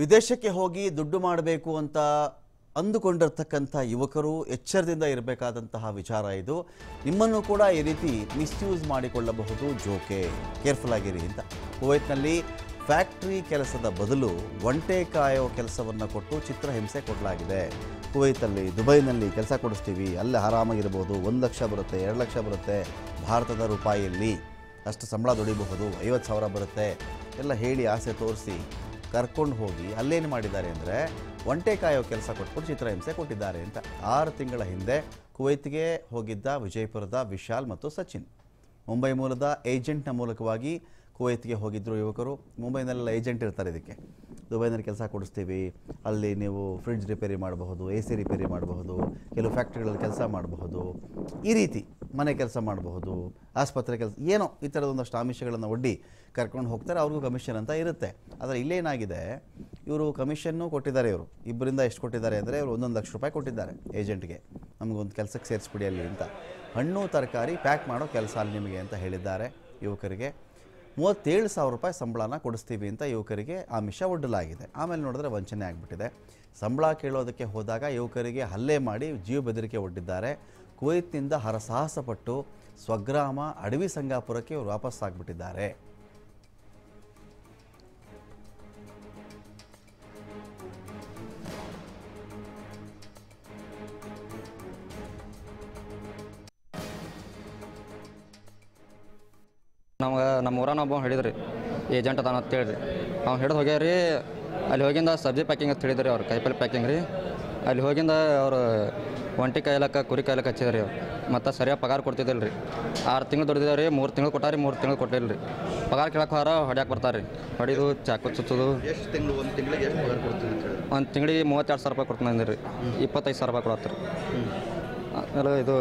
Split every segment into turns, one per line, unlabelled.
ವಿದೇಶಕ್ಕೆ ಹೋಗಿ ದುಡ್ಡು ಮಾಡಬೇಕು ಅಂತ ಅಂದುಕೊಂಡಿರ್ತಕ್ಕಂಥ ಯುವಕರು ಎಚ್ಚರದಿಂದ ಇರಬೇಕಾದಂತಹ ವಿಚಾರ ಇದು. ನಿಮ್ಮನ್ನು ಕೂಡ ಈ ರೀತಿ ಮಿಸ್ಯೂಸ್ ಮಾಡಿಕೊಳ್ಳಬಹುದು. ಜೋಕೆ, ಕೇರ್ಫುಲ್ ಆಗಿರಿ ಅಂತ. ಕುವೈತ್ನಲ್ಲಿ ಫ್ಯಾಕ್ಟ್ರಿ ಕೆಲಸದ ಬದಲು ಒಂಟೆ ಕಾಯೋ ಕೆಲಸವನ್ನು ಕೊಟ್ಟು ಚಿತ್ರಹಿಂಸೆ ಕೊಡಲಾಗಿದೆ. ಕುವೈತಲ್ಲಿ ದುಬೈನಲ್ಲಿ ಕೆಲಸ ಕೊಡಿಸ್ತೀವಿ. ಅಲ್ಲೇ ಆರಾಮಾಗಿರ್ಬೋದು. ಒಂದು ಲಕ್ಷ ಬರುತ್ತೆ, ಎರಡು ಲಕ್ಷ ಬರುತ್ತೆ ಭಾರತದ ರೂಪಾಯಿಯಲ್ಲಿ. ಅಷ್ಟು ಸಂಬಳ ದುಡಿಬಹುದು. ಐವತ್ತು ಸಾವಿರ ಬರುತ್ತೆ. ಎಲ್ಲ ಹೇಳಿ ಆಸೆ ತೋರಿಸಿ ಕರ್ಕೊಂಡು ಹೋಗಿ ಅಲ್ಲೇನು ಮಾಡಿದ್ದಾರೆ ಅಂದರೆ ಒಂಟೆ ಕಾಯೋ ಕೆಲಸ ಕೊಟ್ಬಿಟ್ಟು ಚಿತ್ರಹಿಂಸೆ ಕೊಟ್ಟಿದ್ದಾರೆ ಅಂತ. ಆರು ತಿಂಗಳ ಹಿಂದೆ ಕುವೈತ್ಗೆ ಹೋಗಿದ್ದ ವಿಜಯಪುರದ ವಿಶಾಲ್ ಮತ್ತು ಸಚಿನ್. ಮುಂಬೈ ಮೂಲದ ಏಜೆಂಟ್ನ ಮೂಲಕವಾಗಿ ಕುವೈತ್ಗೆ ಹೋಗಿದ್ದರು ಯುವಕರು. ಮುಂಬೈನಲ್ಲೆಲ್ಲ ಏಜೆಂಟ್ ಇರ್ತಾರೆ ಇದಕ್ಕೆ. ದುಬೈನಲ್ಲಿ ಕೆಲಸ ಕೊಡಿಸ್ತೀವಿ. ಅಲ್ಲಿ ನೀವು ಫ್ರಿಡ್ಜ್ ರಿಪೇರಿ ಮಾಡಬಹುದು ಎ ಸಿ ರಿಪೇರಿ ಮಾಡಬಹುದು, ಕೆಲವು ಫ್ಯಾಕ್ಟ್ರಿಗಳಲ್ಲಿ ಕೆಲಸ ಮಾಡಬಹುದು. ಈ ರೀತಿ ಮನೆ ಕೆಲಸ ಮಾಡಬಹುದು, ಆಸ್ಪತ್ರೆ ಕೆಲಸ, ಏನೋ ಈ ಥರದ ಒಂದಷ್ಟು ಆಮಿಷಗಳನ್ನು ಒಡ್ಡಿ ಕರ್ಕೊಂಡು ಹೋಗ್ತಾರೆ. ಅವ್ರಿಗೂ ಕಮಿಷನ್ ಅಂತ ಇರುತ್ತೆ. ಆದರೆ ಇಲ್ಲೇನಾಗಿದೆ, ಇವರು ಕಮಿಷನ್ನು ಕೊಟ್ಟಿದ್ದಾರೆ ಇವರು. ಇಬ್ಬರಿಂದ ಎಷ್ಟು ಕೊಟ್ಟಿದ್ದಾರೆ ಅಂದರೆ ಇವರು ಒಂದೊಂದು ಲಕ್ಷ ರೂಪಾಯಿ ಕೊಟ್ಟಿದ್ದಾರೆ ಏಜೆಂಟ್ಗೆ ನಮಗೊಂದು ಕೆಲಸಕ್ಕೆ ಸೇರಿಸ್ಬಿಡಿ ಅಲ್ಲಿ ಅಂತ. ಹಣ್ಣು, ತರಕಾರಿ ಪ್ಯಾಕ್ ಮಾಡೋ ಕೆಲಸ ಅಲ್ಲಿ ನಿಮಗೆ ಅಂತ ಹೇಳಿದ್ದಾರೆ ಯುವಕರಿಗೆ. ಮೂವತ್ತೇಳು ಸಾವಿರ ರೂಪಾಯಿ ಸಂಬಳನ ಕೊಡಿಸ್ತೀವಿ ಅಂತ ಯುವಕರಿಗೆ ಆಮಿಷ ಒಡ್ಡಲಾಗಿದೆ. ಆಮೇಲೆ ನೋಡಿದ್ರೆ ವಂಚನೆ ಆಗಿಬಿಟ್ಟಿದೆ. ಸಂಬಳ ಕೇಳೋದಕ್ಕೆ ಹೋದಾಗ ಯುವಕರಿಗೆ ಹಲ್ಲೆ ಮಾಡಿ ಜೀವ ಬೆದರಿಕೆ ಒಡ್ಡಿದ್ದಾರೆ. ಕುವೈತ್ನಿಂದ ಹರಸಾಹಸಪಟ್ಟು ಸ್ವಗ್ರಾಮ ಅಡವಿ ಸಂಗಾಪುರಕ್ಕೆ ಇವರು ವಾಪಸ್
ನಮ್ಗೆ ನಮ್ಮ ಒಬ್ಬ ಹೇಳಿದ್ರಿ ಏಜೆಂಟ್ ಅದಾನ ಅಂತ ಹೇಳಿರಿ ಅವ್ನು ಹಿಡಿದು ಹೋಗ್ಯಾರಿ ಅಲ್ಲಿ ಹೋಗಿಂದ ಸಬ್ಜಿ ಪ್ಯಾಕಿಂಗ್ ಅಂತ ಹೇಳಿದ್ರಿ ಅವ್ರು ಕೈಪಲ್ಲಿ ಪ್ಯಾಕಿಂಗ್ ರೀ. ಅಲ್ಲಿ ಹೋಗಿಂದ ಅವರು ಒಂಟಿ ಕಾಯ್ಲಕ್ಕ ಕುರಿ ಕಾಯ್ಲಕ್ಕ ಹಚ್ಚಿದ್ರಿ ಅವ್ರು. ಮತ್ತು ಸರಿಯಾಗಿ ಪಗಾರ ಕೊಡ್ತಿದ್ದಿಲ್ಲ ರೀ. ಆರು ತಿಂಗಳು ದುಡ್ದಿದ್ದಾರೆ ರೀ ಮೂರು ತಿಂಗಳು ಕೊಟ್ಟಾರಿ ಮೂರು ತಿಂಗಳು ಕೊಟ್ಟಿಲ್ಲ ರೀ. ಪಗಾರ ಕೇಳಕ್ಕೆ ಹೋರ ಹೊಡ್ಯಾಕೆ ಬರ್ತಾರೆ. ರೀ ಹೊಡಿದು ಚಾಕು ಚುಚ್ಚೋದು.
ಎಷ್ಟು ತಿಂಗಳು ಒಂದು ತಿಂಗಳಿಗೆ ಎಷ್ಟು ಪಗಾರ ಕೊಡ್ತೀನಿ
ಒಂದು ತಿಂಗಳಿಗೆ ಮೂವತ್ತೆರಡು ಸಾವಿರ ರೂಪಾಯಿ ಕೊಡ್ತೀನಿ ಅಂದಿರಿ. ಇಪ್ಪತ್ತೈದು ಸಾವಿರ ರೂಪಾಯಿ ಕೊಡತ್ರಿ. ಆಮೇಲೆ ಇದು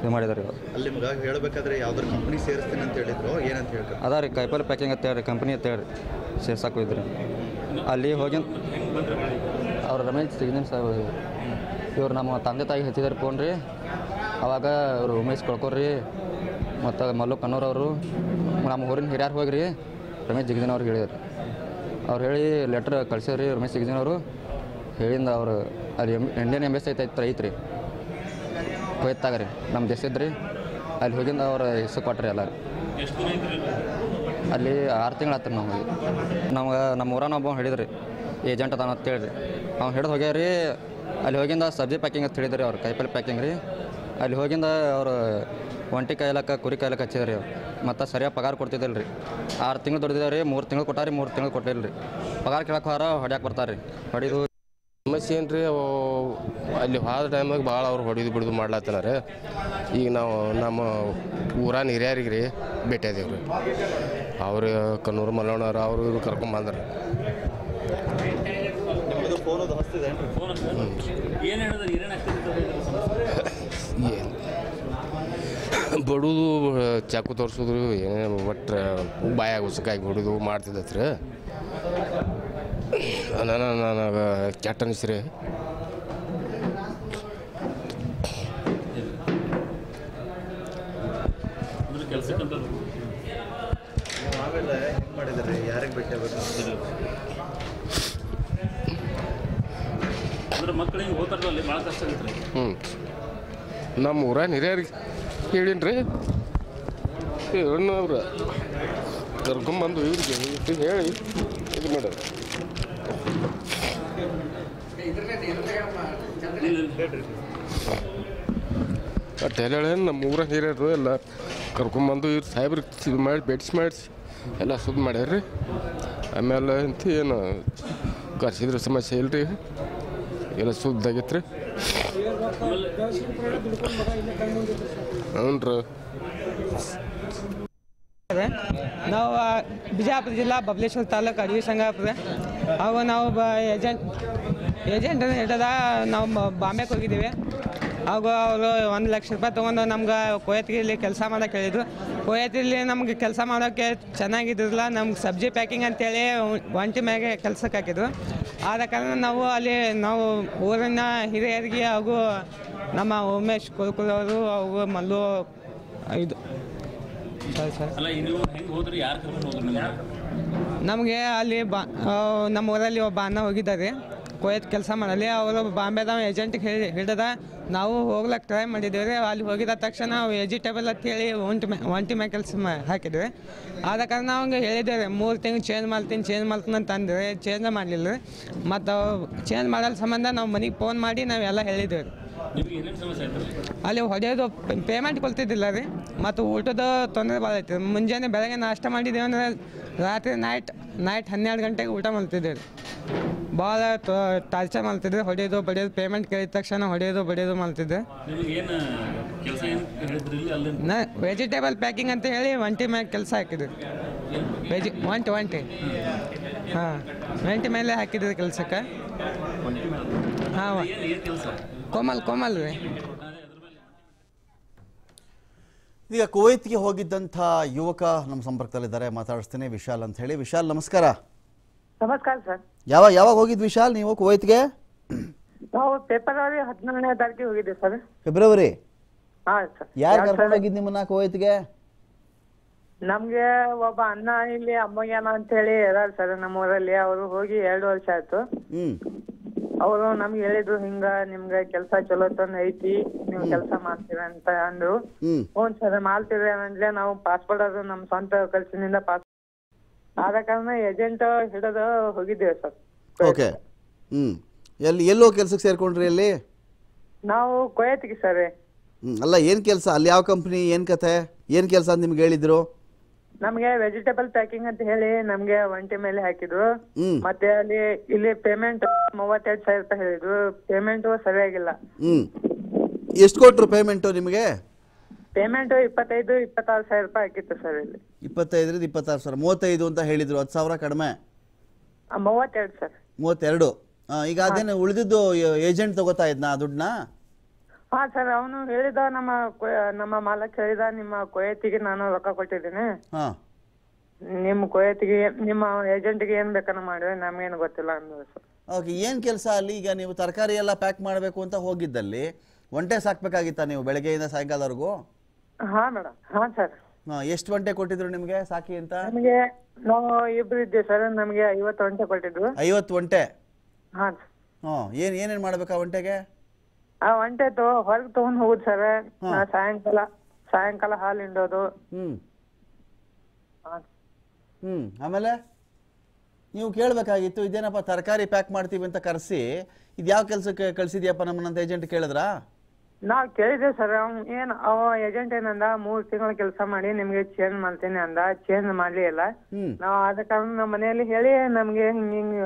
ಇದು ಮಾಡಿದಾರೆ
ಅಲ್ಲಿ ನಿಮ್ಗೆ ಹೇಳಬೇಕಾದ್ರೆ ಯಾವ್ದಾರು ಕಂಪ್ನಿ ಸೇರಿಸ್ತೀನಿ ಅಂತ ಹೇಳಿದ್ರು ಏನಂತ ಹೇಳ್ತಾರೆ
ಅದ ರೀ ಕಾಯಿಪಲ್ಲೆ ಪ್ಯಾಕಿಂಗ್ ಅಂತ ಹೇಳ್ರಿ ಕಂಪ್ನಿ ಅಂತ ಹೇಳಿ ಸೇರ್ಸಕ್ಕೆ ಅಲ್ಲಿ ಹೋಗಿ ಅವ್ರು ರಮೇಶ್ ಸಿಗ್ನೇನ್ ಸಾಹೇಬ್ ಇವ್ರು ನಮ್ಮ ತಂದೆ ತಾಯಿ ಹಚ್ಚಿದಾರೆ ಫೋನ್ ರೀ. ಅವಾಗ ಇವರು ಉಮೇಶ್ ಕಳ್ಕೊರ್ರಿ ಮತ್ತು ಮಲ್ಲು ಅವರು ನಮ್ಮ ಊರಿನ ಹಿರಿಯರು ಹೋಗ್ರಿ ರಮೇಶ್ ಜಿಗದಿನ್ ಅವ್ರಿಗೆ ಹೇಳಿದ್ರು. ಅವ್ರು ಹೇಳಿ ಲೆಟ್ರ್ ಕಳ್ಸ್ಯಾವ್ರಿ ರಮೇಶ್ ಜಿಗದಿನ್ ಅವರು. ಹೇಳಿಂದ ಅವರು ಅಲ್ಲಿ ಎಂ ಇಂಡಿಯನ್ ಎಂಬೆಸಿ ಐತೆ ಐತ್ರಿ. ಕೊಯ್ತಾಗ ರೀ ನಮ್ಮ ದೇಶದ್ರಿ ಅಲ್ಲಿ ಹೋಗಿಂದ ಅವ್ರ ಹೆಸರು ಕೊಟ್ರಿ ಎಲ್ಲ. ಅಲ್ಲಿ ಆರು ತಿಂಗಳು ಆತ್ರಿ ನಮಗೆ ನಮ್ಗೆ ನಮ್ಮ ಊರನ್ನ ಒಬ್ಬ ಹೇಳಿದ್ರಿ, ಏಜೆಂಟ್ ಅದಾನ ಅಂತ ಹೇಳ್ರಿ ಅವ್ನು ಹಿಡಿದು ಹೋಗ್ಯಾರಿ ಅಲ್ಲಿ ಹೋಗಿಂದ ಸಬ್ಜಿ ಪ್ಯಾಕಿಂಗ್ ಅಂತ ಹೇಳಿದ್ರಿ ಅವ್ರು ಕೈಪಲ್ಲಿ ಪ್ಯಾಕಿಂಗ್ ರೀ. ಅಲ್ಲಿ ಹೋಗಿಂದ ಅವರು ಒಂಟಿ ಕಾಯ್ಲಕ್ಕ, ಕುರಿ ಕಾಯ್ಲಕ್ಕ ಹಚ್ಚಿದ್ರಿ ಅವ್ರು. ಮತ್ತು ಸರಿಯಾಗಿ ಪಗಾರ ಕೊಡ್ತಿದ್ದಿಲ್ಲ ರೀ. ಆರು ತಿಂಗಳು ರೀ ಮೂರು ತಿಂಗಳು ಕೊಟ್ಟಾರಿ, ಮೂರು ತಿಂಗಳು ಕೊಟ್ಟಿಲ್ಲ ರೀ. ಪಗಾರ ಕೇಳಕ್ಕೆ ಹೋರ ಹೊಡ್ಯಾಕೆ ಬರ್ತಾರೆ ರೀ ಹೊಡಿದು
ಸಮಸ್ಯೆ ಏನು ರೀ ಅವು ಅಲ್ಲಿ ಹೋದ ಟೈಮಾಗ ಭಾಳ ಅವ್ರು ಹೊಡೆದು ಬಿಡುದು ಮಾಡ್ಲತ್ತನಾರ ಈಗ ನಾವು ನಮ್ಮ ಊರಾನ ಹಿರಿಯರಿಗೆ ರೀ ಭೇಟಿ ಅದೀವಿ ರೀ ಅವ್ರು ಕನ್ನೂರು ಮಲ್ಲಣ್ಣವ್ರ ಅವರು ಇವ್ರು ಕರ್ಕೊಂಬಂದ್ರಿ
ಏನು
ಬಡುದು ಚಾಕು ತೋರಿಸಿದ್ರು ಏನೇನು ಒಟ್ಟು ಬಾಯಾಗ ಉಸಕಾಗಿ ಹೊಡಿದು ಮಾಡ್ತಿದ್ದತ್ರಿ. ನಾನು ನನಗೆ ಕೆಟ್ಟ ಅನಿಸ್ರಿ ಹ್ಞೂ ನಮ್ಮ ಊರಾನ ಹಿರಿಯರಿಗೆ ಹೇಳಿನ್ರಿ. ರೀ ಹೇಳವ್ರ ಕರ್ಕೊಂಬಂದು ಇವ್ರಿಗೆ ಹೇಳಿ ಇದು ಮಾಡೋದು. ಹೇಳಿ ನಮ್ಮ ಊರಾಗ ಹಿರಿಯರು ಎಲ್ಲ ಕರ್ಕೊಂಬಂದು ಇವ್ರು ಸಾಹೇಬ್ರಿಗೆ ಮಾಡಿ ಬೆಡ್ಸ್ ಮಾಡಿಸಿ ಎಲ್ಲ ಸುದ್ದಿ ಮಾಡ್ಯಾರ್ರಿ. ಆಮೇಲೆ ಅಂತ ಏನು ಕರ್ಸಿದ್ರೆ ಸಮಸ್ಯೆ ಇಲ್ರಿ. ಎಲ್ಲ ಸುದ್ದಾಗೈತೆ ರೀ ಹ್ಞೂ ರೀ
ನಾವು ಬಿಜಾಪುರ ಜಿಲ್ಲಾ ಬಬಲೇಶ್ವರ ತಾಲೂಕು ಅಡವಿ ಸಂಗಾಪುರ ಅವಾಗ ನಾವು ಬ, ಏಜೆಂಟ್ ಏಜೆಂಟ್ ಹೇಳ್ತದ ನಾವು ಬಾಂಬೆಗೆ ಹೋಗಿದ್ದೀವಿ. ಅವಾಗ ಅವರು ಒಂದು ಲಕ್ಷ ರೂಪಾಯಿ ತೊಗೊಂಡು ನಮ್ಗೆ ಕೊಯತ್ಗೆ ಇಲ್ಲಿ ಕೆಲಸ ಮಾಡೋಕೆ ಹೇಳಿದ್ರು. ಕೊಯತ್ರಲ್ಲಿ ನಮ್ಗೆ ಕೆಲಸ ಮಾಡೋಕ್ಕೆ ಚೆನ್ನಾಗಿದ್ದಿರಲ್ಲ ನಮ್ಗೆ ಸಬ್ಜಿ ಪ್ಯಾಕಿಂಗ್ ಅಂತೇಳಿ ಒಂಟಿ ಮ್ಯಾಗೆ ಕೆಲ್ಸಕ್ಕೆ ಹಾಕಿದ್ರು. ಆದ ಕಾರಣ ನಾವು ಅಲ್ಲಿ, ನಾವು ಊರಿನ ಹಿರಿಯರಿಗೆ ಹಾಗೂ ನಮ್ಮ ಉಮೇಶ್ ಕುಲ್ಕುಲ್ ಅವರು ಹಾಗೂ ಮಲ್ಲು, ಇದು ಸರಿ ಸರ್.
ಅಲ್ಲ ಈ ನೀವು ಹೆಂಗೆ ಹೋದ್ರಿ? ಯಾರು ಕರ್ಕೊಂಡು ಹೋದ್ರಿ ನಮಗೆ
ಅಲ್ಲಿ ಬಾ ನಮ್ಮ ಊರಲ್ಲಿ ಒಬ್ಬ ಅಣ್ಣ ಹೋಗಿದ್ದಾರೆ. ಕೋಯತ್ ಕೆಲಸ ಮಾಡಲಿ. ಅವರು ಬಾಂಬೆದ ಏಜೆಂಟ್ಗೆ ಹೇಳಿ ಹಿಡಿದ ನಾವು ಹೋಗ್ಲಕ್ಕೆ ಟ್ರೈ ಮಾಡಿದ್ದೇವೆ. ರೀ ಅಲ್ಲಿ ಹೋಗಿದ ತಕ್ಷಣ ವೆಜಿಟೇಬಲ್ ಅಂತ ಹೇಳಿ ಒಂಟಿ ಮ್ಯಾ ಒಂಟಿ ಮ್ಯಾಗ ಕೆಲಸ ಮಾ ಹಾಕಿದ್ವಿ. ಆದ ಕಾರಣ ಅವಂಗೆ ಹೇಳಿದ್ದೇವೆ ಮೂರು ತಿಂಗಳು ಚೇಂಜ್ ಮಾಡ್ತೀನಿ ಚೇಂಜ್ ಮಾಡ್ತೀನಿ ಅಂತ ಅಂದ್ರೆ ಚೇಂಜ್ ಮಾಡಲಿಲ್ಲ. ರೀ ಮತ್ತು ಚೇಂಜ್ ಮಾಡೋ ಸಂಬಂಧ ನಾವು ಮನೆಗೆ ಫೋನ್ ಮಾಡಿ ನಾವೆಲ್ಲ ಹೇಳಿದ್ದೇವೆ. ರೀ ಅಲ್ಲಿ ಹೊಡೆಯೋದು ಪೇಮೆಂಟ್ ಕೊಡ್ತಿದ್ದಿಲ್ಲ ರೀ. ಮತ್ತು ಊಟದ ತೊಂದರೆ ಭಾಳ ಐತಿ ಮುಂಜಾನೆ ಬೆಳಗ್ಗೆ ನಾಷ್ಟ ಮಾಡಿದ್ದೇವೆ ಅಂದರೆ ರಾತ್ರಿ ನೈಟ್ ನೈಟ್ ಹನ್ನೆರಡು ಗಂಟೆಗೆ ಊಟ ಮಾಡ್ತಿದ್ದೇವೆ ರೀ. ಭಾಳ ಟಾರ್ಚರ್ ಮಾಡ್ತಿದ್ದೆ. ಹೊಡೆಯೋದು ಬಡಿಯೋದು ಪೇಮೆಂಟ್ ಕೇಳಿದ ತಕ್ಷಣ ಹೊಡೆಯೋದು ಬಡಿಯೋದು ಮಾಡ್ತಿದ್ದೆ. ನಾ ವೆಜಿಟೇಬಲ್ ಪ್ಯಾಕಿಂಗ್ ಅಂತ ಹೇಳಿ ಒಂಟಿ ಮ್ಯಾಗ ಕೆಲಸ ಹಾಕಿದ್ರು ವೆಜಿ ಒಂಟಿ ಒಂಟಿ. ಹಾಂ ಒಂಟಿ ಮೇಲೆ ಹಾಕಿದ್ದೆ ಕೆಲಸಕ್ಕೆ. ಹಾಂ ಕೋಮಲ್ ಕೋಮಲ್ ರೀ.
ಈಗ ಕುವೈತ್ಗೆ ಹೋಗಿದ್ದಂತ ಯುವಕ ನಮ್ಮ ಸಂಪರ್ಕದಲ್ಲಿದ್ದಾರೆ ಮಾತಾಡಿಸ್ತೇನೆ. ವಿಶಾಲ್ ಅಂತ ಹೇಳಿ. ವಿಶಾಲ್ ನಮಸ್ಕಾರ.
ನಮಸ್ಕಾರ ಸರ್.
ಯಾವಾಗ ಯಾವಾಗ ಹೋಗಿದ್ ವಿಶಾಲ್ ನೀವು ಕುವೈತ್ಗೆ?
ನಾವು ಫೆಬ್ರವರಿ ಹದಿನೇಳನೇ ತಾರೀಕಿಗೆ ಹೋಗಿದ್ದೆ ಸರ್.
ಫೆಬ್ರವರಿ?
ಹಾ ಸರ್.
ಯಾರು ಕರ್ಕೊಂಡು ಹೋಗಿದ್ ನಿಮ್ಮನ್ನ ಕುವೈತ್ಗೆ?
ನಮ್ಗೆ ಒಬ್ಬ ಅಣ್ಣ ಇಲ್ಲಿ ಅಮ್ಮಯ್ಯನ ಅಂತ ಹೇಳಿ ಇದಾರೆ ಸರ್ ನಮ್ಮ ಊರಲ್ಲಿ ಅವರು ಹೋಗಿ ಎರಡು ವರ್ಷ ಆಯ್ತು.
ಹ್ಮ್.
ಅವರು ನಮ್ಗೆ ಹೇಳಿದ್ರು ಹಿಂಗ ನಿಮ್ಗೆ ಕೆಲಸ ಚಲೋ ತಂದ್ ಐತಿ ನೀವು ಕೆಲಸ ಮಾಡ್ತೀರ ಅಂತ ಅಂದ್ರು. ಹ್ಞೂ ಸರ್ ಮಾಡ್ತೀವಿ ಅಂದ್ರೆ ನಾವು ಪಾಸ್ಪೋರ್ಟ್ ಅದು ನಮ್ಮ ಸ್ವಂತ ಖರ್ಚಿನಿಂದ ಪಾಸ್ ಆದ ಕಾರಣ ಏಜೆಂಟ್ ಹಿಡಿದು ಹೋಗಿದ್ದೇವೆ ಸರ್.
ಓಕೆ ಹ್ಮ್. ಎಲ್ಲಿ ಎಲ್ಲೋ ಕೆಲ್ಸಕ್ಕೆ ಸೇರ್ಕೊಂಡ್ರಿ ಅಲ್ಲಿ
ನಾವು ಕೊಯತ್ಗೆ ಸರ್.
ಹ್ಮ್ ಅಲ್ಲ ಏನ್ ಕೆಲಸ? ಅಲ್ಲಿ ಯಾವ ಕಂಪನಿ ಏನ್ ಕಥೆ ಏನ್ ಕೆಲಸ ಅಂತ ನಿಮ್ಗೆ ಹೇಳಿದ್ರು?
ನಮ್ಗೆ ವೆಜಿಟೇಬಲ್ ಪ್ಯಾಕಿಂಗ್ ಅಂತ ಹೇಳಿ ನಮ್ಗೆ ಒಂಟಿ ಮೇಲೆ ಹಾಕಿದ್ರು.
ಹ್ಮ್.
ಮತ್ತೆ ಅಲ್ಲಿ ಇಲ್ಲಿ ಪೇಮೆಂಟ್ ಮೂವತ್ತೆರಡು ಸಾವಿರ ರೂಪಾಯಿ ಹೇಳಿದ್ರು. ಪೇಮೆಂಟ್ ಸರಿಯಾಗಿಲ್ಲ.
ಹ್ಮ್. ಎಷ್ಟು ಕೊಟ್ರು ಪೇಮೆಂಟು ನಿಮಗೆ?
ಪೇಮೆಂಟ್ ಇಪ್ಪತ್ತೈದು ಇಪ್ಪತ್ತಾರು ಸಾವಿರ ರೂಪಾಯಿ ಹಾಕಿತ್ತು ಸರ್ ಇಲ್ಲಿ.
ಇಪ್ಪತ್ತೈದರಿಂದ ಇಪ್ಪತ್ತಾರು ಸಾವಿರ. ಮೂವತ್ತೈದು ಅಂತ ಹೇಳಿದ್ರು ಹತ್ತು ಸಾವಿರ ಕಡಿಮೆ.
ಆ, ಮೂವತ್ತೆರಡು ಸರ್.
ಮೂವತ್ತೆರಡು. ಆ, ಈಗ ಅದೇನು ಉಳಿದಿದ್ದು ಏಜೆಂಟ್ ತಗೋತಾ ಇದ್ನಾ ದುಡ್ಡನ್ನ?
ಹಾ ಸರ್ ಅವನು ಹೇಳಿದ ನಮ್ಮ ನಮ್ಮ ಮಾಲಕ್ ಹೇಳಿದ ನಿಮ್ಮ ಕೊಯತಿಗೆ ನಾನು ರೊಕ್ಕ ಕೊಟ್ಟಿದ್ದೀನಿ.
ಹಾ.
ನಿಮ್ಮ ಕೊಯತಿಗೆ ನಿಮ್ಮ ಏಜೆಂಟ್ಗೆ ಏನ್ ಬೇಕಾನ ಮಾಡಿದ್ರೆ ನಮ್ಗೇನು ಗೊತ್ತಿಲ್ಲ ಅಂದ್ರು ಸರ್
ಓಕೆ ಏನು ಕೆಲಸ ಅಲ್ಲಿ? ಈಗ ನೀವು ತರಕಾರಿ ಎಲ್ಲ ಪ್ಯಾಕ್ ಮಾಡಬೇಕು ಅಂತ ಹೋಗಿದ್ದಲ್ಲಿ ಒಂಟೆ ಸಾಕ್ಬೇಕಾಗಿತ್ತಾ ನೀವು ಬೆಳಗ್ಗೆಯಿಂದ ಸಾಯಂಕಾಲವರೆಗೂ?
ಹಾ ಮೇಡಮ್ ಹಾ ಸರ್
ಹಾಂ ಎಷ್ಟು ಒಂಟೆ ಕೊಟ್ಟಿದ್ರು ನಿಮಗೆ ಸಾಕಿ ಅಂತ?
ನಮಗೆ ನಾವು ಇಬ್ರು ಇದ್ದೀವಿ ಸರ್ ನಮಗೆ ಐವತ್ತು ಗಂಟೆ ಕೊಟ್ಟಿದ್ರು
ಐವತ್ತು ಒಂಟೆ?
ಹಾ
ಹಾಂ ಏನು ಏನೇನು ಮಾಡಬೇಕು ಒಂಟೆಗೆ?
ಆ ಒಂಟೆ ತೊ ಹೊರಗೆ ತಗೊಂಡ್ ಹೋಗುದು ಸರ್ ಸಾಯಂಕಾಲ ಸಾಯಂಕಾಲ ಹಾಲು ಹಿಂಡೋದು.
ಹ್ಮ್.
ಆ,
ಹ್ಞೂ ಆಮೇಲೆ ನೀವು ಕೇಳಬೇಕಾಗಿತ್ತು ಇದೇನಪ್ಪ ತರಕಾರಿ ಪ್ಯಾಕ್ ಮಾಡ್ತೀವಿ ಅಂತ ಕರೆಸಿ ಇದು ಯಾವ ಕೆಲಸಕ್ಕೆ ಕಳಿಸಿದ್ಯಪ್ಪ ನಮ್ಮನ್ನಂತ ಏಜೆಂಟ್ ಕೇಳಿದ್ರಾ?
ನಾವ್ ಕೇಳಿದ್ವಿ ಸರ್ ಅವ್ನ್ ಏನ್ ಅವ ಏಜೆಂಟ್ ಏನಂದ ಮೂರ್ ತಿಂಗಳ ಕೆಲಸ ಮಾಡಿ ನಿಮ್ಗೆ ಚೇಂಜ್ ಮಾಡ್ತೀನಿ ಅಂದ. ಚೇಂಜ್ ಮಾಡ್ಲಿ ಇಲ್ಲ ನಾವ್ ಆದ ಕಾರಣ ನಮ್ಮ ಮನೆಯಲ್ಲಿ ಹೇಳಿ ನಮ್ಗೆ ಹಿಂಗ್ ಹಿಂಗ್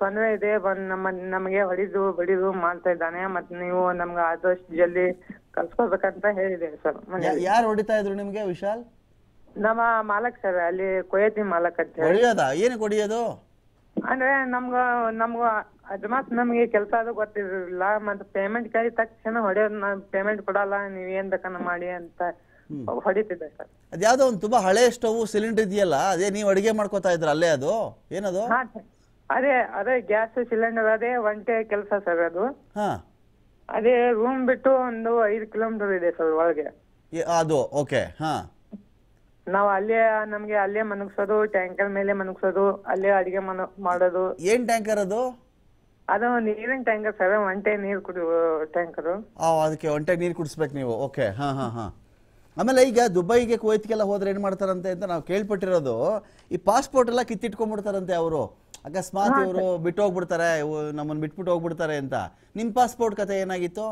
ತೊಂದ್ರೆ ಇದೆ ಬಂದ್ ನಮ್ಮ ನಮಗೆ ಹೊಡಿದು ಬಡಿದು ಮಾಡ್ತಾ ಇದ್ದಾನೆ ಮತ್ತೆ ನೀವು ನಮ್ಗೆ ಆದಷ್ಟು ಜಲ್ದಿ ಕಲ್ಸ್ಕೊಬೇಕಂತ ಹೇಳಿದ್ದೇವೆ ಸರ್ ಮನೆಯಲ್ಲಿ.
ಯಾರು ಹೊಡಿತಾ ಇದ್ರು ನಿಮ್ಗೆ ವಿಶಾಲ್?
ನಮ್ಮ ಮಾಲಕ್ ಸರ್ ಅಲ್ಲಿ ಕೊಯತಿ ಮಾಲಕ್ ಅಂತ ಹೇಳಿ.
ಹೊಡಿಯೋದಾ? ಏನಕ್ಕೆ ಹೊಡಿಯೋದು?
ಅಂದ್ರೆ ನಮ್ಗ ನಮ್ಗ ಅಜಮಾತ್ ನಮ್ಗೆ ಕೆಲಸ ಅದು ಗೊತ್ತಿರಲಿಲ್ಲ ಮತ್ತೆ ಪೇಮೆಂಟ್ ಕೈ ತಕ್ಷಣ ಹೊಡೆಯೋದು ನಾನು ಪೇಮೆಂಟ್ ಕೊಡಲ್ಲ ನೀವ್ ಏನ್ ಬೇಕನ್ನ ಮಾಡಿ ಅಂತ ಹೊಡಿತಿದ್ದೆ ಸರ್.
ಅದ್ಯಾವುದೋ ಒಂದು ತುಂಬಾ ಹಳೆ ಸ್ಟವ್ ಸಿಲಿಂಡರ್ ಇದೆಯಲ್ಲ ಅದೇ ನೀವು ಅಡಿಗೆ ಮಾಡ್ಕೋತಾ ಇದ್ರ ಅಲ್ಲೇ ಅದು? ಏನದು?
ಹಾ. ಅದೇ ಅದೇ ಗ್ಯಾಸ್ ಸಿಲಿಂಡರ್ ಅದೇ ಒಂಟೆ ಕೆಲಸ ಸರ್ ಅದು.
ಹಾಂ.
ಅದೇ ರೂಮ್ ಬಿಟ್ಟು ಒಂದು ಐದು ಕಿಲೋಮೀಟರ್ ಇದೆ ಸರ್ ಒಳಗೆ.
ಅದು ಓಕೆ ಹಾಂ.
ನಾವು ಅಲ್ಲೇ ನಮ್ಗೆ ಅಲ್ಲೇ ಮನಗ್ಸೋದು ಟ್ಯಾಂಕರ್ ಮೇಲೆ ಮನಗ್ಸೋದು ಅಲ್ಲೇ ಅಡಿಗೆ ಮನ ಮಾಡೋದು.
ಏನ್ ಟ್ಯಾಂಕರ್ ಅದು?
ಅದು ನೀರಿನ ಟ್ಯಾಂಕರ್ ಸರ್ ಒಂಟೆ ನೀರು ಕುಡಿ ಟ್ಯಾಂಕರು.
ಆ, ಅದಕ್ಕೆ ಒಂಟೆಗೆ ನೀರು ಕುಡಿಸ್ಬೇಕು ನೀವು ಓಕೆ ಹಾ ಹಾ ಹಾ. ಆಮೇಲೆ ಈಗ ದುಬೈಗೆ ಕುವೈತ್ಗೆಲ್ಲ ಹೋದ್ರೆ ಏನು ಮಾಡ್ತಾರಂತೆ ಅಂತ ನಾವು ಕೇಳ್ಪಟ್ಟಿರೋದು ಈ ಪಾಸ್ಪೋರ್ಟ್ ಎಲ್ಲ ಕಿತ್ತಿಟ್ಕೊಂಡ್ಬಿಡ್ತಾರಂತೆ ಅವರು. ಅಕಸ್ಮಾತ್ ಇವರು ಬಿಟ್ಟು ಹೋಗ್ಬಿಡ್ತಾರೆ ನಮ್ಮನ್ನು ಬಿಟ್ಬಿಟ್ಟು ಹೋಗ್ಬಿಡ್ತಾರೆ ಅಂತ. ನಿಮ್ ಪಾಸ್ಪೋರ್ಟ್ ಕತೆ ಏನಾಗಿತ್ತು?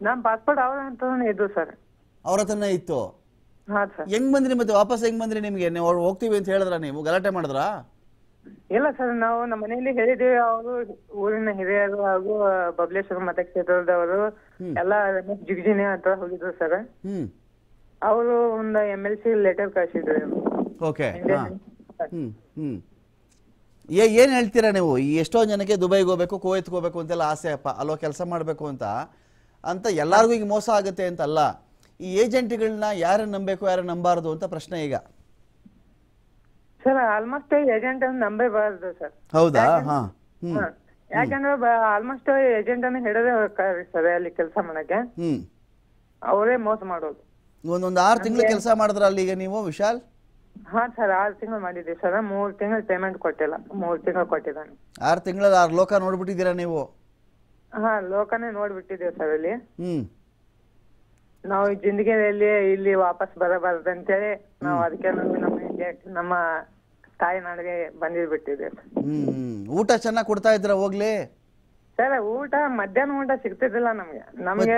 ನಮ್ ಪಾಸ್ಪೋರ್ಟ್ ಅವ್ರ ಅಂತ ಇದ್ದು ಸರ್
ಅವ್ರ ಹತ್ರನೇ ಇತ್ತು?
ಹಾ ಸರ್
ಹೆಂಗ್ ಬಂದ್ರಿ ಮತ್ತೆ ವಾಪಸ್ ಹೆಂಗ್ ಬಂದ್ರಿ ನಿಮ್ಗೆ? ನೀವು ಹೋಗ್ತೀವಿ ಅಂತ ಹೇಳಿದ್ರ ನೀವು? ಗಲಾಟೆ ಮಾಡಿದ್ರಾ?
ಇಲ್ಲ ಸರ್ ನಾವು ನಮ್ಮ ಮನೆಯಲ್ಲಿ ಹೇಳಿದ್ದೀವಿ ಅವರು ಊರಿನ ಹಿರಿಯರು ಹಾಗೂ ಬಬಲೇಶ್ವರ ಮತಕ್ಷೇತ್ರದವರು ಎಲ್ಲ ರಮೇಶ್ ಜಿಗಜಿನಿ ಅಂತ ಹೋಗಿದ್ರು ಸರ್ ಅವರು ಒಂದು ಎಂ ಎಲ್ ಸಿ ಲೆಟರ್ ಕಳ್ಸಿದ್ರು.
ಓಕೆ ಹ್ಮ್ ಹ್ಮ್. ಏ ಏನು ಹೇಳ್ತೀರಾ ನೀವು? ಈ ಎಷ್ಟೋ ಜನಕ್ಕೆ ದುಬೈಗೆ ಹೋಗ್ಬೇಕು ಕುವೈತ್ಗೆ ಹೋಗ್ಬೇಕು ಅಂತೆಲ್ಲ ಆಸೆ ಅಪ್ಪ ಅಲ್ಲೋ ಕೆಲಸ ಮಾಡಬೇಕು ಅಂತ ಅಂತ ಎಲ್ಲರಿಗೂ ಈಗ ಮೋಸ ಆಗುತ್ತೆ ಅಂತಲ್ಲ ಈ ಏಜೆಂಟ್ಗಳನ್ನ ಯಾರನ್ನ ನಂಬಬೇಕು ಯಾರನ್ನ ನಂಬಾರದು ಅಂತ ಪ್ರಶ್ನೆ ಈಗ.
ಸರ್ ಆಲ್ಮೋಸ್ಟ್ ಏಜೆಂಟ್ ಅನ್ನು ನಂಬಬಾರದು ಸರ್.
ಹೌದಾ? ಹಾ ಹ್ಮ್.
ಯಾಕಂದ್ರೆ ಆಲ್ಮೋಸ್ಟ್ ಏಜೆಂಟ್ ಅನ್ನು ಹಿಡದೆ ಹೋಗ್ತಾರೆ ಸರ್ ಅಲ್ಲಿ ಕೆಲಸ ಮಾಡಕ್ಕೆ.
ಹ್ಮ್.
ಅವರೇ ಮೋಸ ಮಾಡೋದು.
ಒಂದೊಂದು ಆರು ತಿಂಗಳು ಕೆಲಸ ಮಾಡಿದ್ರ ಅಲ್ಲಿ ಈಗ ನೀವು ವಿಶಾಲ್?
ಹಾ ಸರ್ ಆರು ತಿಂಗಳು ಮಾಡಿದ್ದೀವಿ ಸರ್. ಮೂರು ತಿಂಗಳು ಪೇಮೆಂಟ್ ಕೊಟ್ಟಿಲ್ಲ. ಮೂರು ತಿಂಗಳು ಕೊಟ್ಟಿದ್ದಾನೆ.
ಆರು ತಿಂಗಳಲ್ಲಿ ಆರು ಲೋಕ ನೋಡ್ಬಿಟ್ಟಿದ್ದೀರಾ ನೀವು?
ಹಾ ಲೋಕನೇ ನೋಡ್ಬಿಟ್ಟಿದ್ದೀವಿ ಸರ್ ಇಲ್ಲಿ
ಹ್ಮ್.
ನಾವು ಈ ಜಿಂದಗಿಯಲ್ಲಿ ಇಲ್ಲಿ ವಾಪಸ್ ಬರಬಾರ್ದಂತೇಳಿ ನಾವು ಅದಕ್ಕೆ ನಮ್ಮ ಇಂಡಿಯಾ ನಮ್ಮ ತಾಯಿನಾಡಿಗೆ ಬಂದಿರ್ಬಿಟ್ಟಿದ್ದೇವೆ
ಹ್ಮ್ ಊಟ ಚೆನ್ನಾಗಿ ಕೊಡ್ತಾ ಇದ್ರ ಹೋಗ್ಲಿ?
ಸರ್ ಊಟ ಮಧ್ಯಾಹ್ನ ಊಟ ಸಿಗ್ತಿದ್ದಿಲ್ಲ ನಮ್ಗೆ. ನಮ್ಗೆ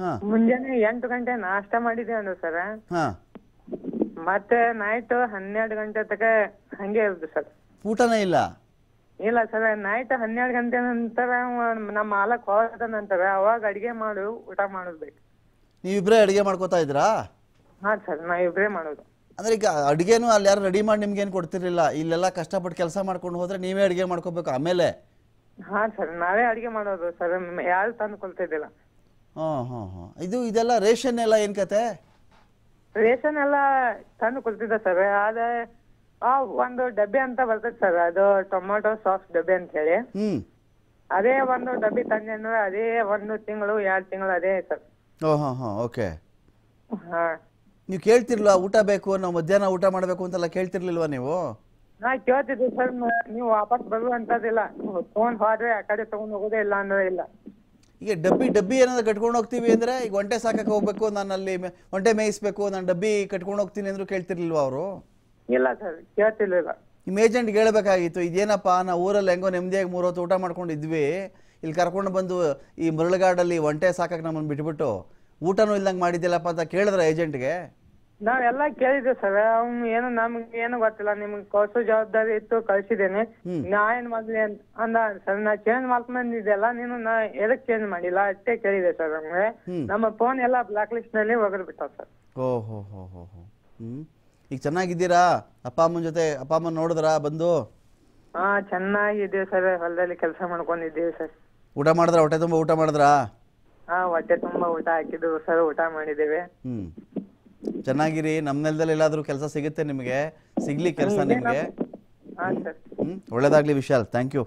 ಹಾ.
ಮುಂಜಾನೆ ಎಂಟು ಗಂಟೆ ನಾಷ್ಟ ಮಾಡಿದ್ವಿ ಅಂದ್ರೆ ಸರ್.
ಹಾಂ.
ಮತ್ತೆ ನೈಟ್ ಹನ್ನೆರಡು ಗಂಟೆ ತಕ ಹಂಗೆ ಇರುದು ಸರ್.
ಊಟನೇ ಇಲ್ಲ?
ಇಲ್ಲ ಸರ್ ನೈಟ್ ಹನ್ನೆರಡು ಗಂಟೆ ನಂತರ ನಮ್ಮ ಮಾಲಕ್ ಹೋದ ನಂತರ ಅವಾಗ ಅಡಿಗೆ ಮಾಡು ಊಟ ಮಾಡಬೇಕು ಬೇಕು.
ನೀವಿಬ್ಬರೇ ಅಡುಗೆ ಮಾಡ್ಕೋತಾ ಇದ್ರಾ
ಹಾ ಸರ್ ನಾ ಇಬ್ರೇ ಮಾಡೋದು.
ಅಂದ್ರೆ ಈಗ ಅಡುಗೆನೂ ಅಲ್ಲಿ ಯಾರು ರೆಡಿ ಮಾಡಿ ನಿಮ್ಗೇನು ಕೊಡ್ತಿರ್ಲಿಲ್ಲ ಇಲ್ಲೆಲ್ಲ ಕಷ್ಟಪಟ್ಟು ಕೆಲಸ ಮಾಡ್ಕೊಂಡು ಹೋದ್ರೆ ನೀವೇ ಅಡುಗೆ ಮಾಡ್ಕೋಬೇಕು ಆಮೇಲೆ?
ಹಾ ಸರ್ ನಾವೇ ಅಡಿಗೆ ಮಾಡೋದು ಸರ್ ಯಾರು ತಂದು ಕೊಡ್ತಿದ್ದಿಲ್ಲ
ಹಾಂ ಹಾಂ ಹಾಂ ಇದು ಇದೆಲ್ಲ ರೇಷನ್ ಎಲ್ಲ ಏನು ಕತೆ?
ರೇಷನ್ ಎಲ್ಲ ತಂದು ಕೊಡ್ತಿದ್ದ ಸರ್ ಆದ್ರೆ ಆ ಒಂದು ಡಬ್ಬಿ ಅಂತ ಬರ್ತದೆ ಸರ್ ಅದು ಟೊಮೊಟೊ ಸಾಸ್ ಡಬ್ಬಿ ಅಂತ ಹೇಳಿ.
ಹ್ಮ್.
ಅದೇ ಒಂದು ಡಬ್ಬಿ ತಂದೆ ಅಂದ್ರೆ ಅದೇ ಒಂದು ತಿಂಗಳು ಎರಡು ತಿಂಗಳು ಅದೇ ಸರ್
ಓ ಹಾಂ ಹಾಂ ಓಕೆ.
ಹಾ.
ನೀವು ಕೇಳ್ತಿರ್ಲಿಲ್ಲ ಊಟ ಬೇಕು ನಾವು ಮಧ್ಯಾಹ್ನ ಊಟ ಮಾಡಬೇಕು ಅಂತೆಲ್ಲ ಕೇಳ್ತಿರ್ಲಿಲ್ವಾ ನೀವು?
ನಾ ಕೇಳ್ತಿದ್ದೆ ಸರ್ ನೀವು ವಾಪಸ್ ಬರುವಂತದಿಲ್ಲ ಫೋನ್ ಹೋದ್ರೆ ಆ ಕಡೆ ತಗೊಂಡ್ ಹೋಗೋದೇ ಇಲ್ಲ ಅಂದ್ರೆ ಇಲ್ಲ.
ಈಗ ಡಬ್ಬಿ ಡಬ್ಬಿ ಏನಾದ್ರು ಕಟ್ಕೊಂಡು ಹೋಗ್ತೀವಿ ಅಂದರೆ ಈಗ ಒಂಟೆ ಸಾಕಕ್ಕೆ ಹೋಗ್ಬೇಕು ನಾನು ಅಲ್ಲಿ ಒಂಟೆ ಮೇಯಿಸ್ಬೇಕು ನಾನು ಡಬ್ಬಿ ಕಟ್ಕೊಂಡು ಹೋಗ್ತೀನಿ ಅಂದ್ರೂ ಕೇಳ್ತಿರ್ಲಿಲ್ವ ಅವರು?
ಇಲ್ಲ ಸರ್ ಕೇಳ್ತಿರ್ಲಿಲ್ಲ.
ನಿಮ್ಮ ಏಜೆಂಟ್ಗೆ ಹೇಳ್ಬೇಕಾಗಿತ್ತು ಇದೇನಪ್ಪ ನಾವು ಊರಲ್ಲಿ ಹೆಂಗೋ ನೆಮ್ಮದಿಯಾಗಿ ಮೂರು ಹೊತ್ತು ಊಟ ಮಾಡ್ಕೊಂಡಿದ್ವಿ ಇಲ್ಲಿ ಕರ್ಕೊಂಡು ಬಂದು ಈ ಮರಳುಗಾಡಲ್ಲಿ ಒಂಟೆ ಸಾಕಕ್ಕೆ ನಮ್ಮನ್ನು ಬಿಟ್ಬಿಟ್ಟು ಊಟನೂ ಇಲ್ದಂಗೆ ಮಾಡಿದ್ದಿಲ್ಲಪ್ಪ ಅಂತ ಕೇಳಿದ್ರೆ ಏಜೆಂಟ್ಗೆ?
ನಾವೆಲ್ಲ ಕೇಳಿದ್ವಿ ಸರ್ ಅವ್ನು ಏನು ನಮ್ಗೆ ಏನು ಗೊತ್ತಿಲ್ಲ ನಿಮ್ಗೆ ಕಳ್ಸೋ ಜವಾಬ್ದಾರಿ ಇತ್ತು ಕಳ್ಸಿದ್ದೇನೆ. ನಾ ಏನ್ ಮಾಡ್ಲಿ ಅಂತ ಅಂದ ಸರ್ ನಾ ಚೇಂಜ್ ಮಾಡ್ಕೊಂಡಿದ್ದೆಲ್ಲ ನೀನು ನಾ ಎದಕ್ ಚೇಂಜ್ ಮಾಡಿಲ್ಲ ಅಷ್ಟೇ ಕೇಳಿದೆ ಸರ್ ನಮ್ಗೆ. ನಮ್ಮ ಫೋನ್ ಎಲ್ಲ ಬ್ಲಾಕ್ ಲಿಸ್ಟ್ನಲ್ಲಿ ಒಗದ್ ಬಿಟ್ಟಾವ ಸರ್.
ಓ ಹೋ ಹೋ ಹೋ ಹೋ. ಹ್ಞೂ ಈಗ ಚೆನ್ನಾಗಿದ್ದೀರಾ? ಅಪ್ಪ ಅಮ್ಮನ ಜೊತೆ ಅಪ್ಪ ಅಮ್ಮನ ನೋಡಿದ್ರಾ ಬಂದು?
ಹಾ ಚೆನ್ನಾಗಿದ್ದೀವಿ ಸರ್ ಹೊಲದಲ್ಲಿ ಕೆಲಸ ಮಾಡ್ಕೊಂಡಿದ್ದೀವಿ ಸರ್.
ಊಟ ಮಾಡಿದ್ರಾ? ಹೊಟ್ಟೆ ತುಂಬಾ ಊಟ ಮಾಡಿದ್ರಾ?
ಹಾ ಹೊಟ್ಟೆ ತುಂಬಾ ಊಟ ಹಾಕಿದ್ರು ಸರ್ ಊಟ ಮಾಡಿದ್ದೇವೆ.
ಹ್ಞೂ ಚೆನ್ನಾಗಿರಿ ನಮ್ಮ ನೆಲದಲ್ಲಿ ಎಲ್ಲಾದರೂ ಕೆಲಸ ಸಿಗುತ್ತೆ ನಿಮಗೆ. ಸಿಗ್ಲಿ ಕೆಲಸ ನಿಮಗೆ. ಹ್ಮ್ ಒಳ್ಳೇದಾಗ್ಲಿ ವಿಶಾಲ್. Thank you